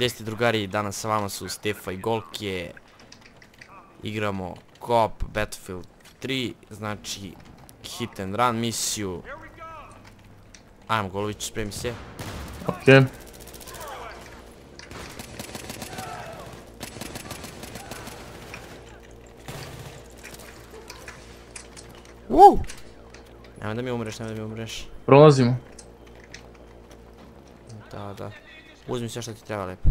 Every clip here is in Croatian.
Gdje ste drugari, danas sa vama su Stefa i Golkije. Igramo Coop Battlefield 3, znači hit and run misiju. Ajmo Golović, spremi se. Okej. Woo! Nemoj da mi umreš, nemoj da mi umreš. Prolazimo. Da, da. Uzmi sve što ti treba lepo.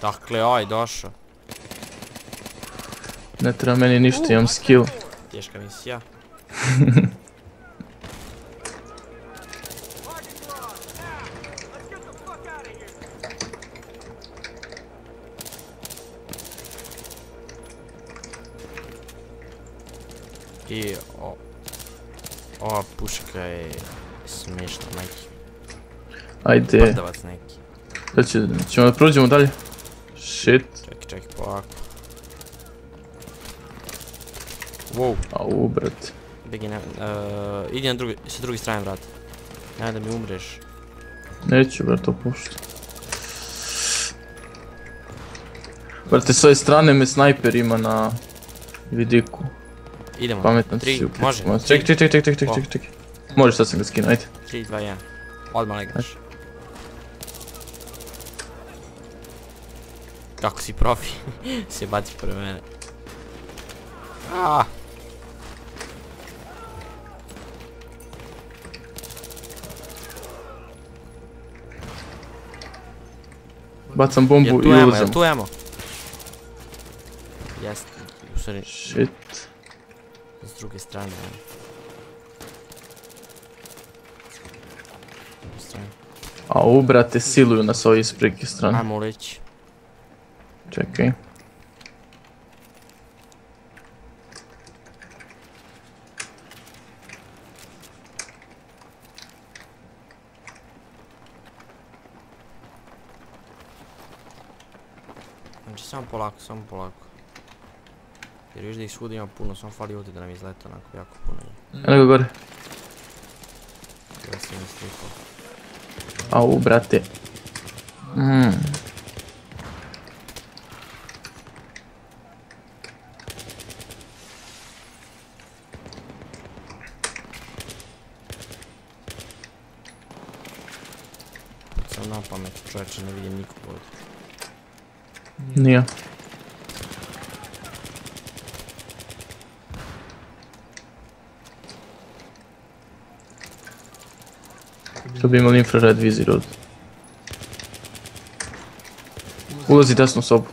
Dakle, aj, došao. Ne treba meni ništa, imam skill. Teška misija. I o... Ova puška je smiješna, majke. Ajde. Prdavac neki. Da će, ćemo da prođemo dalje. Shit. Čekaj, čekaj, polako. Wow, Au, brate. Begi, ne, uh, idi na drugi, sa druge strane vrata. Nemoj da mi umreš. Neću, brate, opušta. Brate, s ove strane me snajper ima na vidiku. Idemo, Pametan tri, si može. Ček, ček, ček, ček, ček, ček, ček, ček. Može, sad sam ga skinuo, ajde. 3, 2, 1. Odmah legaš. Kako si profi, se baci pre mene. Ah, Bacam bombu jel i tu emo, jel tu emo? Jeste, u stvari, Shit. s druge strane. ajmo. S strane. Au, brate, siluju nas ovi iz preke strane. Ajmo leći. Čekaj. Znači samo polako, samo polako. Jer viš da ih svudi ima puno, samo fali ovdje da nam izleta onako jako puno. Eno ga gore. Ja sam istripao. Au, brate. Mm. Sam na pamet, čovječe, ne vidim nikog ovdje. Nije. To bi imali infrared vizir ovdje. Ulazi desno u sobu.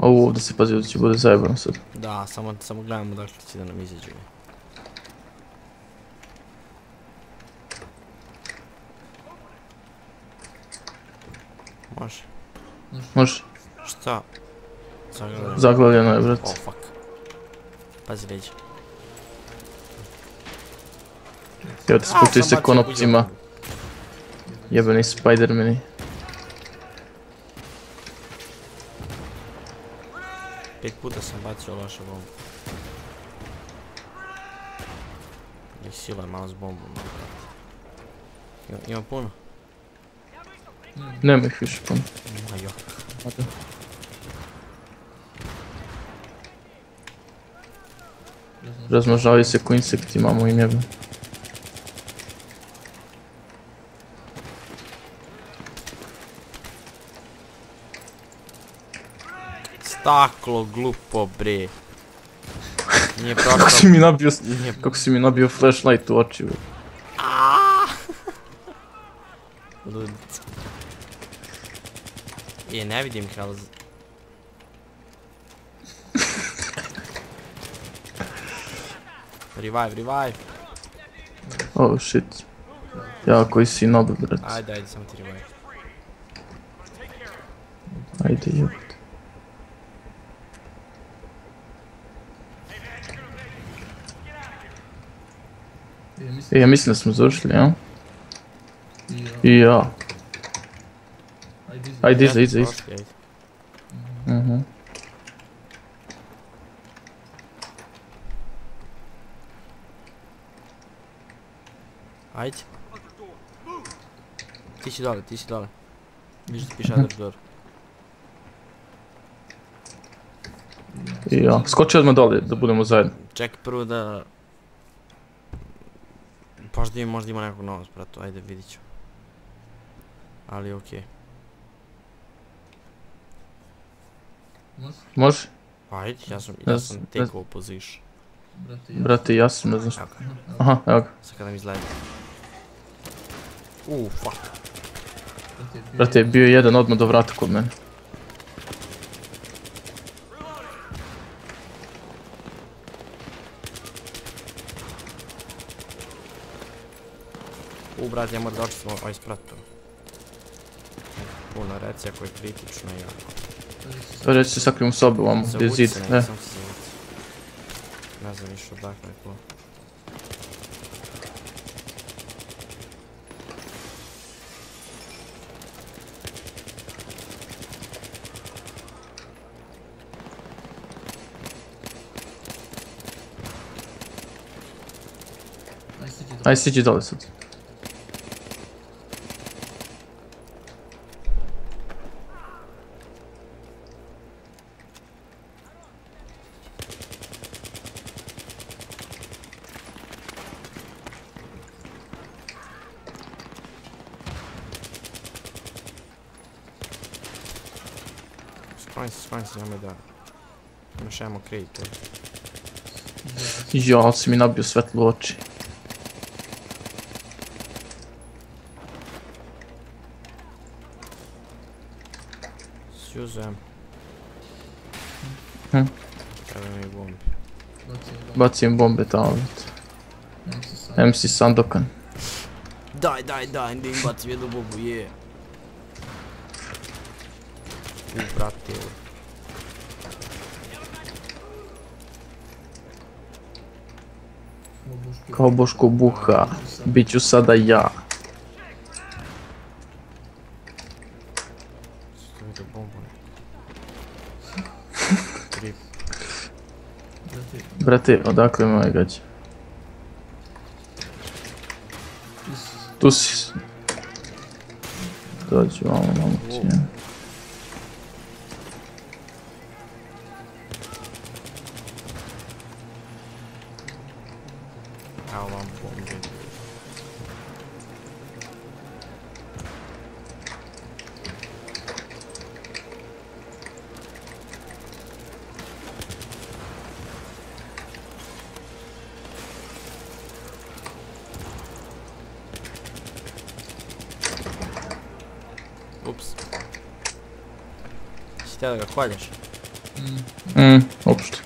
Ovo ovdje se pazi, ovdje će bude zajebano sad. Da, samo, samo gledamo dakle će da nam izađu. Može. Može. Šta? Zagledam. Zaglavljeno je, brat. Oh fuck. Pazi leđa. Evo te spuštuju se konopcima. Jebeni Spidermani. Pet puta sam bacio loše bombu. I sila je malo s bombom. Ima, puno? Nema ih više puno. Ma jo. Razmnožavaju se ko insekti, imamo im jebe. Staklo glupo bre. Nije Kako si prošlo. mi nabio, Nije kako si mi nabio flashlight u oči, bre. Lud. Je, ne vidim ih, ali... z- Revive, revive. Oh shit. Ja koji si nob, brat. Ajde, ajde, samo ti revive. Ajde jebate. I ja mislim da smo završili, ja? I ja. I ja. Ajde, iza, iza, iza. Mhm. Ajde. Ti si dole, ti si dole. Viš da piše other door. I ja. Skoči odmah dole da budemo zajedno. Čekaj prvo da... Možda ima, možda ima nekog novog spratu, ajde vidit ću. Ali okej. Može, Može? Ajde, ja sam, Ja sam- take over position. brate, ja. Brate, ja sam, ne znam ga, Aha, evo ga. sad kada mi izgleda. Uuu, fuck. brate, bio Brate, bio je jedan odmah do vrata kod mene. U, brate, ja moram da očistim ovaj sprat tu. Puno reci ako je kritično i jako. To reći se sakrijem u sobu, vam, gdje je Zavuci zid. se, Ne, ne, sam se zavuci. Ne znam više odakle je to. Aj, siđi dole. aj siđi dole sad. Skloni se, skloni se, nemoj da... Imaš ammo crate, ovdje. Ja, Ja, si mi nabio svetlo u oči. Sjuzujem. Hm. Treba mi bombi. bacio dole. Bacim bombe tamo. brate. Nemam se sam. MC Sandokan. Daj, daj, daj, da im bacim jednu bombu, je. Brate. Kao Boško. Buha. Biću sada ja. Brate, odakle gađa? is. Tu si. Dođi vamo, mamo ti. тя да го хлагаш. Ммм, общо.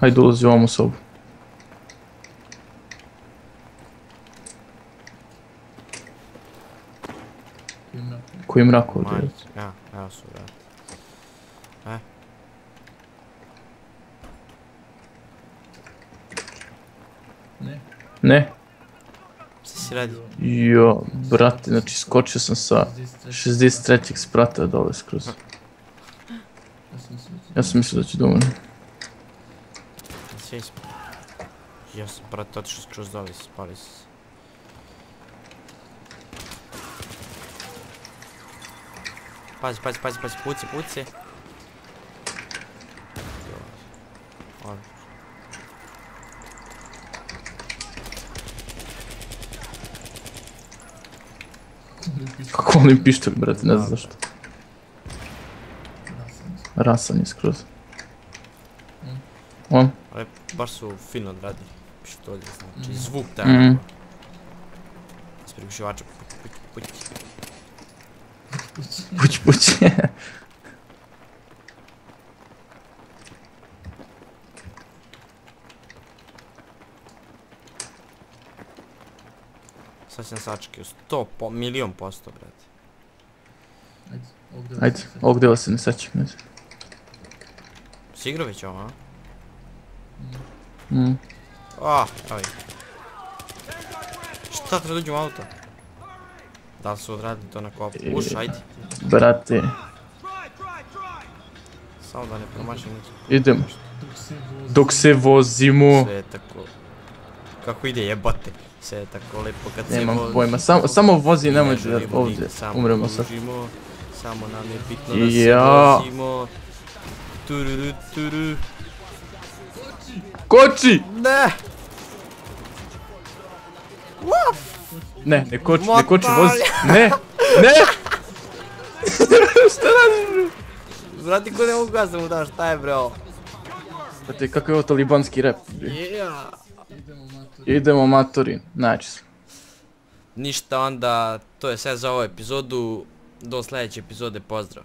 Айдула взимам особо. Кои мрако е да А, evo su vrati. E. Ne. Ne. Si radi? Jo, brate, znači skočio sam sa 63. 63. sprata dole skroz. Ja sam mislio da će- dovoljno. Svi smo. Ja sam, brate, otišao skroz dole spali se. Pazi, pazi, pazi, pazi, puci, puci. Odlično. Kako volim pištolj, brate, ne znam zašto. Rasan je skroz. Mm. On? Ali baš su fino odradili pištolje, znači Mhm. zvuk taj onako. S prigušivača, puć, puć, puć. Puć, sam sačekio, sto, po, milion posto, brate. Ajde, ovdje. Ajde, ovog dela se ne sećam. ne znam. Si igrao već ovo, a? Mm. Mm. Ah, aj. Šta treba dođem u auto? Da li su odradili to na kopu? Uš, ajde. Brate, Samo da ne promašim nič. idemo. Dok se vozimo. Sve je tako... Kako ide jebote? Je tako lepo kad se Nemam vozi. pojma, samo, samo vozi, nemojte da ovdje samo umremo sad. kružimo, Samo nam je bitno da se Ja. vozimo. Tururu, turu. Koči! Ne! Ne, ne koči, ne koči, vozi. Ne, ne! Šta radiš? Vrati ko ne mogu gas da mu dam, šta je bre ovo? Brate, kakav je ovo talibanski rap? Yeah. Idemo matur. Idemo matori, naći se. Ništa onda, to je sve za ovu epizodu. Do sljedeće epizode, pozdrav.